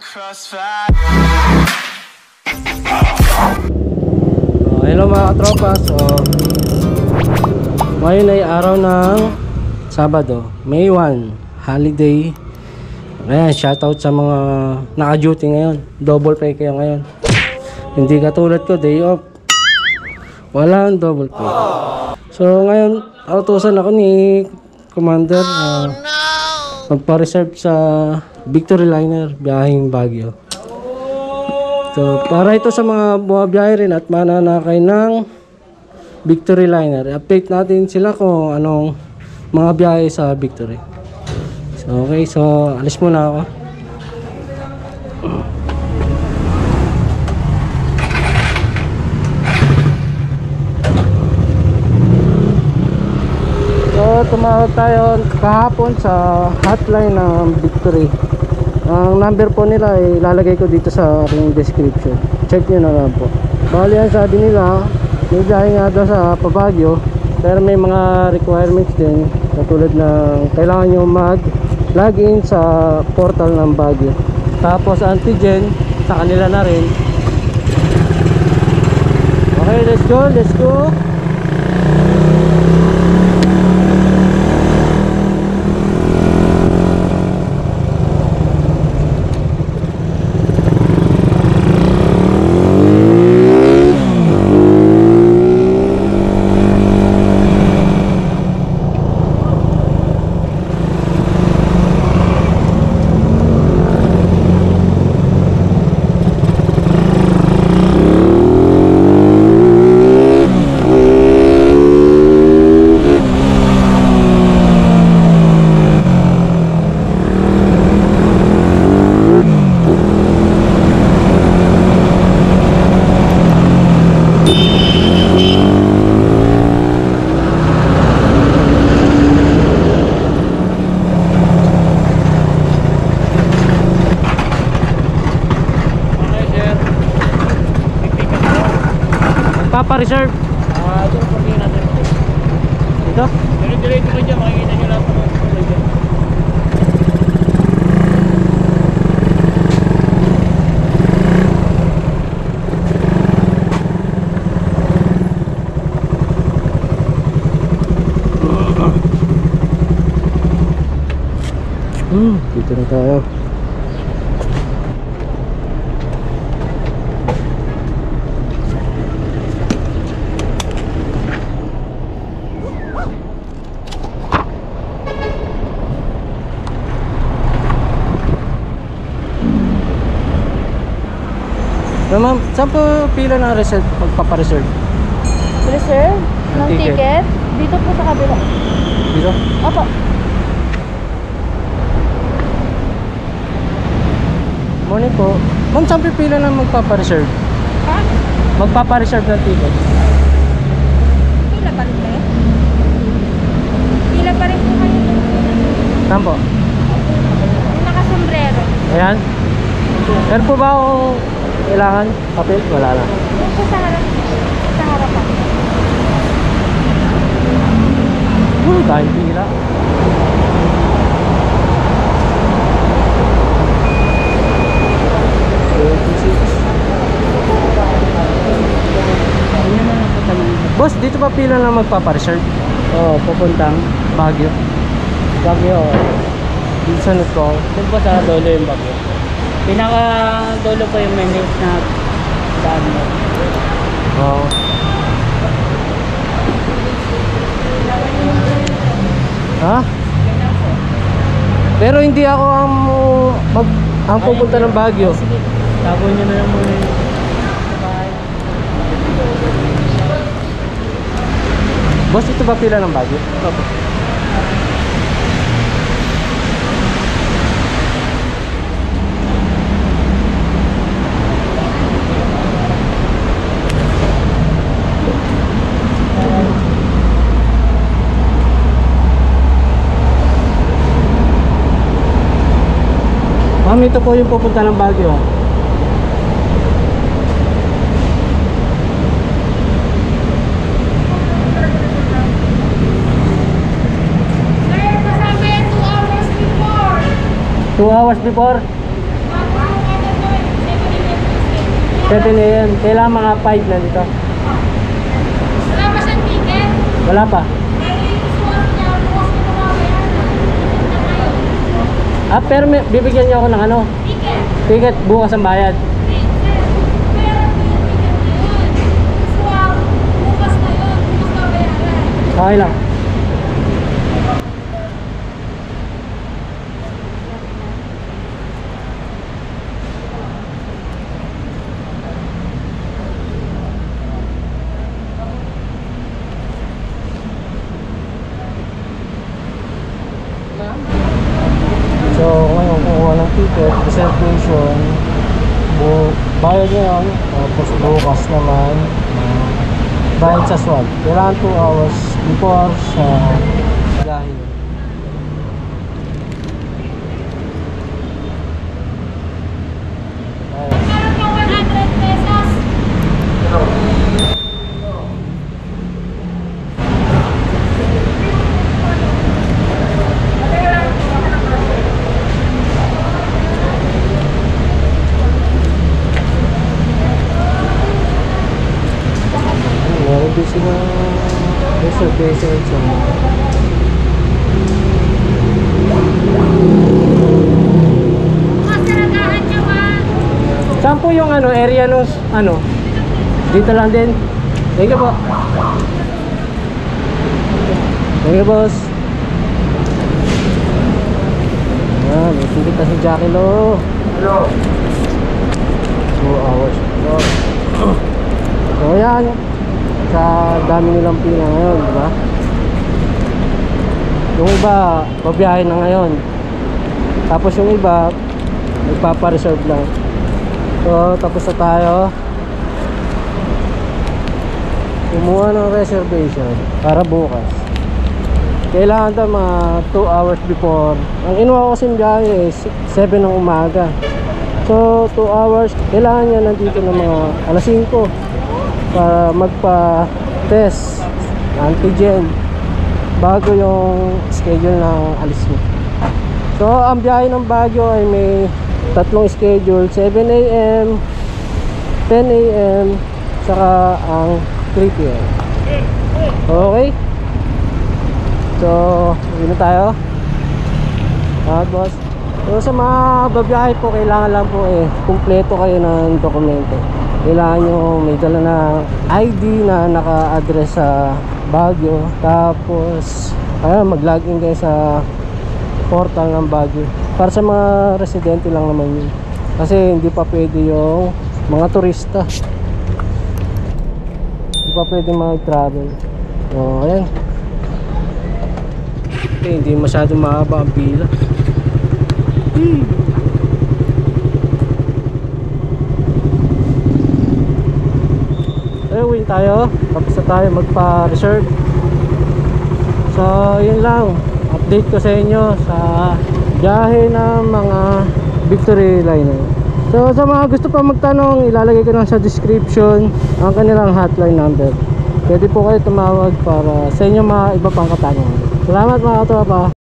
crossfire. Oh, hello mga katropa. So, ngayon ay araw ng Sabado, May 1, holiday. Ayan, shoutout sa mga naka-duty ngayon. Double pay kayo ngayon. Hindi katulad ko, day off. Walang double pay. So, ngayon, autusan ako ni Commander. ah, magpa-reserve sa Victory Liner, biyaheng Baguio. So, para ito sa mga bumabiyahe rin at mananakay ng Victory Liner. Update natin sila kung anong mga biyahe sa Victory. So, okay. So, alis muna ako. So, tumawag tayo kahapon sa hotline ng Victory. Ang number po nila ay ilalagay ko dito sa aking description. Check nyo na lang po. Bali yan sabi nila, may biyahe nga daw sa Pabagyo. Pero may mga requirements din. Katulad ng kailangan nyo mag login sa portal ng Baguio. Tapos antigen sa kanila na rin. Okay, let's go, let's go. Okay, sir. Papa-reserve. Ah, ito po tingnan natin. Ito? Dire-diretso ko dyan, makikita nyo lahat ng kulay dyan. Hmm, dito na tayo. Ma'am, saan po pila ng reserve, magpapareserve? Reserve ng ticket. ticket. Dito po sa kabila. Dito? Opo. Morning po. Ma'am, saan po pila ng magpapareserve? Ha? Magpapareserve ng ticket. Pila pa rin ba eh? Pila pa rin po kayo. Saan po? Yung nakasombrero. Ayan. Meron po ba akong kailangan? Papel? Wala na. Po sa harap. Sa harapan. Hmm, dahil pila. Boss, dito pa pila na magpapareserve? Oo, pupuntang Baguio. Baguio. Dito sa Nutco. Doon po sa dulo yung Baguio. Pinaka dulo po yung minutes na daan mo. Oo. Ha? Pero hindi ako ang mag ang pupunta ng Baguio. Sige, tago nyo na lang muna yung. Boss, ito ba pila ng Baguio? Opo. Ma'am, ito po yung pupunta ng Baguio. Sir, kasama yan 2 hours before. 2 hours before? 7 a.m. Kailangan mga 5 na dito. Wala ba siyang ticket? Wala pa. Suwag niya, bukas ko na mamaya na. Ah, pero may, bibigyan niyo ako ng ano, Ticket. ticket bukas ang bayad. Ticket. Pera mo yung ticket na yun. Suwag, bukas na yun. Bukas na bayaran. Okay lang. So, ngayon kukuha ng ticket, reservation, bu bayad ngayon, tapos naman, uh, bayad sa swab. Kailangan 2 hours before sa biyahe. Ayun. Meron kang 100 pesos. Meron din sila sa na nagahan niyo ha. Saan po yung ano, area nung ano? Dito lang din. Thank you po. Thank you, boss. Ah, may ticket na si Jackie Lo. Hello. Two hours. So, so yan. Sa dami nilang pina ngayon, di ba? Yung iba, babiyahe na ngayon. Tapos yung iba, nagpapa-reserve lang. So, tapos na tayo. Kumuha ng reservation para bukas. Kailangan daw mga 2 hours before. Ang inuha ko kasing biyahe is 7 ng umaga. So, 2 hours. Kailangan niya nandito ng mga alas 5 para magpa-test antigen bago yung schedule ng alis niya. So, ang biyahe ng Baguio ay may tatlong schedule, 7 a.m., 10 a.m., saka ang 3 p.m. Okay? So, yun na tayo. Ah, boss. So, sa mga babiyahe po, kailangan lang po eh, kumpleto kayo ng dokumento. Kailangan nyo may dala na ID na naka-address sa Baguio. Tapos, ayun, mag-login kayo sa portal ng Baguio. Para sa mga residente lang naman yun. Kasi hindi pa pwede yung mga turista. Hindi pa pwede mag-travel. So, ayan. Eh, hindi masyado mahaba ang pila. Hmm. Win tayo. Tapos na tayo magpa-reserve. So, yun lang. Update ko sa inyo sa biyahe ng mga Victory Liner. So, sa mga gusto pa magtanong, ilalagay ko lang sa description ang kanilang hotline number. Pwede po kayo tumawag para sa inyo mga iba pang katanungan. Salamat mga katropa.